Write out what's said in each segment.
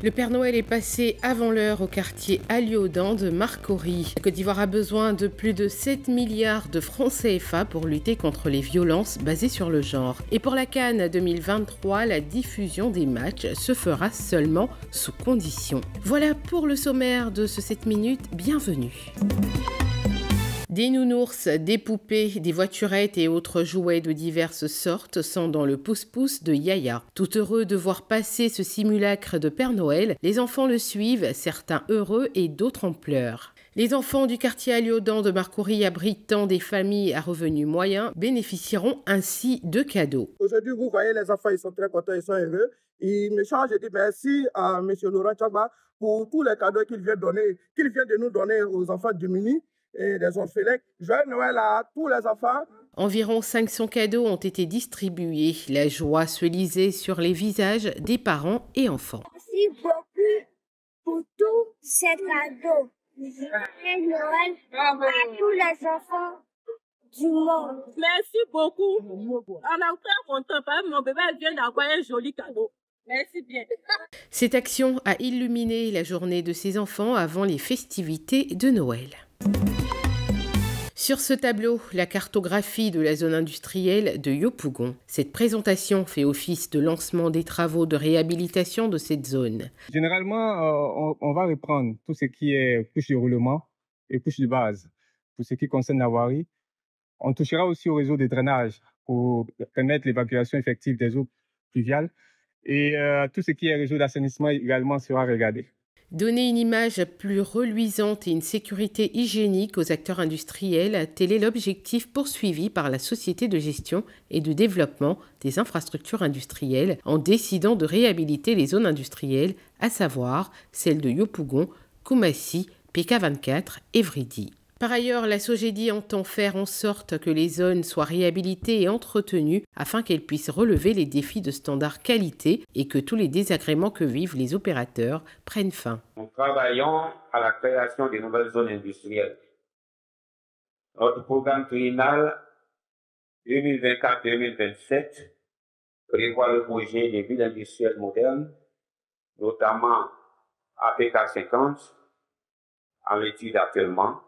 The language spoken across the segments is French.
Le Père Noël est passé avant l'heure au quartier Aliodan de Marcory. Côte d'Ivoire a besoin de plus de 7 milliards de francs CFA pour lutter contre les violences basées sur le genre. Et pour la Cannes 2023, la diffusion des matchs se fera seulement sous conditions. Voilà pour le sommaire de ce 7 minutes. Bienvenue. Des nounours, des poupées, des voiturettes et autres jouets de diverses sortes sont dans le pouce-pouce de Yaya. Tout heureux de voir passer ce simulacre de Père Noël, les enfants le suivent, certains heureux et d'autres en pleurs. Les enfants du quartier Aliodan de Marcory abritant des familles à revenus moyens bénéficieront ainsi de cadeaux. Aujourd'hui, vous voyez, les enfants, ils sont très contents, ils sont heureux. Ils me changent et disent merci à M. Laurent Chagba pour tous les cadeaux qu'il vient, donner, qu'il vient de nous donner aux enfants du Mini et des orphelins. Joyeux Noël à tous les enfants. Environ 500 cadeaux ont été distribués. La joie se lisait sur les visages des parents et enfants. Merci beaucoup pour tous ces cadeaux. Joyeux Noël à tous les enfants du monde. Merci beaucoup. On est très content parce que mon bébé vient d'avoir un joli cadeau. Merci bien. Cette action a illuminé la journée de ces enfants avant les festivités de Noël. Sur ce tableau, la cartographie de la zone industrielle de Yopougon. Cette présentation fait office de lancement des travaux de réhabilitation de cette zone. Généralement, euh, on, va reprendre tout ce qui est couche de roulement et couche de base. Pour ce qui concerne la voirie, on touchera aussi au réseau de drainage pour permettre l'évacuation effective des eaux pluviales. Et euh, tout ce qui est réseau d'assainissement également sera regardé. Donner une image plus reluisante et une sécurité hygiénique aux acteurs industriels, tel est l'objectif poursuivi par la Société de gestion et de développement des infrastructures industrielles en décidant de réhabiliter les zones industrielles, à savoir celles de Yopougon, Koumassi, PK24 et Vridi. Par ailleurs, la SOGEDI entend faire en sorte que les zones soient réhabilitées et entretenues afin qu'elles puissent relever les défis de standard qualité et que tous les désagréments que vivent les opérateurs prennent fin. Nous travaillons à la création de nouvelles zones industrielles. Notre programme triennal 2024-2027 prévoit le projet des villes industrielles modernes, notamment APK 50, en étude actuellement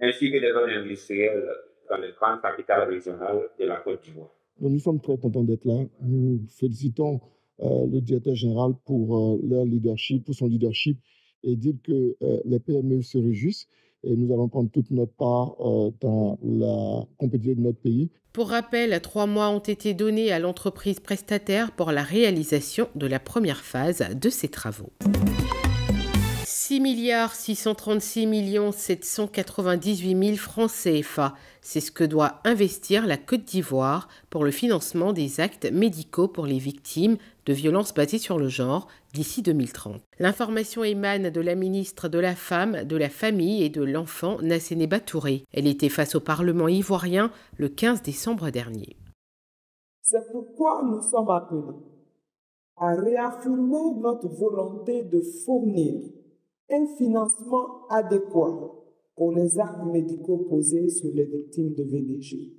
ainsi que des zones industrielles dans les grandes capitales régionales de la Côte d'Ivoire. Nous sommes très contents d'être là. Nous félicitons euh, le directeur général pour euh, leur leadership, pour son leadership, et dire que euh, les PME se réjouissent et nous allons prendre toute notre part dans la compétition de notre pays. Pour rappel, trois mois ont été donnés à l'entreprise prestataire pour la réalisation de la première phase de ces travaux. 6 milliards 636 millions 798 000 francs CFA. C'est ce que doit investir la Côte d'Ivoire pour le financement des actes médicaux pour les victimes de violences basées sur le genre d'ici 2030. L'information émane de la ministre de la Femme, de la Famille et de l'Enfant, Nassene Batouré. Elle était face au Parlement ivoirien le 15 décembre dernier. C'est pourquoi nous sommes appelés à réaffirmer notre volonté de fournir un financement adéquat pour les actes médicaux posés sur les victimes de VDG.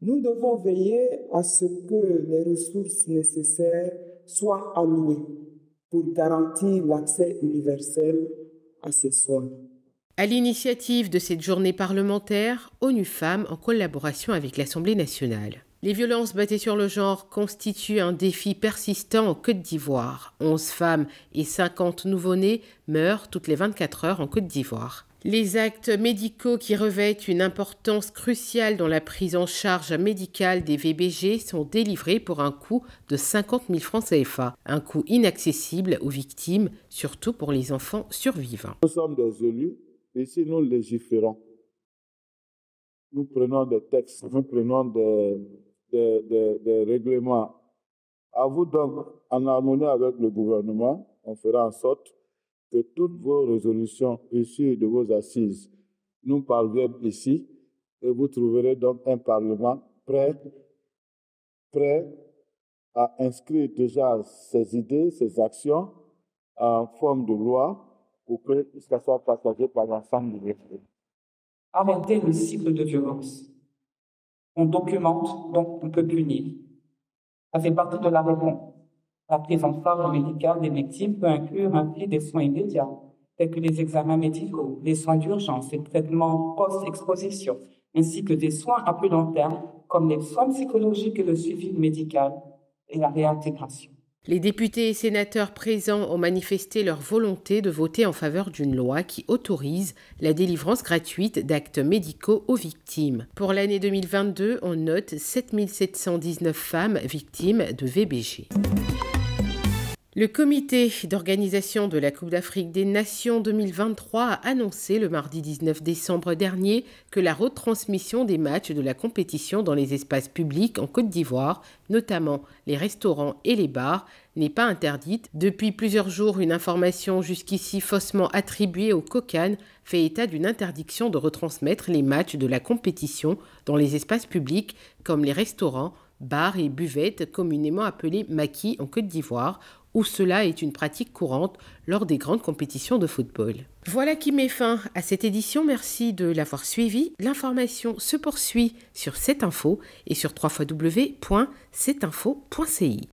Nous devons veiller à ce que les ressources nécessaires soient allouées pour garantir l'accès universel à ces soins. À l'initiative de cette journée parlementaire, ONU Femmes en collaboration avec l'Assemblée nationale. Les violences basées sur le genre constituent un défi persistant en Côte d'Ivoire. 11 femmes et 50 nouveau-nés meurent toutes les 24 heures en Côte d'Ivoire. Les actes médicaux qui revêtent une importance cruciale dans la prise en charge médicale des VBG sont délivrés pour un coût de 50 000 francs CFA, un coût inaccessible aux victimes, surtout pour les enfants survivants. Nous sommes des élus, ici nous légiférons. Nous prenons des textes, nous prenons des, des, règlements. À vous donc, en harmonie avec le gouvernement, on fera en sorte que toutes vos résolutions issues de vos assises nous parviennent ici et vous trouverez donc un Parlement prêt, prêt à inscrire déjà ces idées, ces actions en forme de loi pour que ça soit partagé par l'ensemble du pays. Arrêter le cycle de violence on documente, donc on peut punir. Ça fait partie de la réponse La prise en charge médicale des victimes peut inclure un prix des soins immédiats, tels que les examens médicaux, les soins d'urgence et le traitement post-exposition, ainsi que des soins à plus long terme, comme les soins psychologiques et le suivi médical et la réintégration. Les députés et sénateurs présents ont manifesté leur volonté de voter en faveur d'une loi qui autorise la délivrance gratuite d'actes médicaux aux victimes. Pour l'année 2022, on note 7719 femmes victimes de VBG. Le comité d'organisation de la Coupe d'Afrique des Nations 2023 a annoncé le mardi 19 décembre dernier que la retransmission des matchs de la compétition dans les espaces publics en Côte d'Ivoire, notamment les restaurants et les bars, n'est pas interdite. Depuis plusieurs jours, une information jusqu'ici faussement attribuée au COCAN fait état d'une interdiction de retransmettre les matchs de la compétition dans les espaces publics comme les restaurants, bars et buvettes communément appelés maquis en Côte d'Ivoire où cela est une pratique courante lors des grandes compétitions de football. Voilà qui met fin à cette édition. Merci de l'avoir suivi. L'information se poursuit sur cette info et sur www.cetinfo.ci.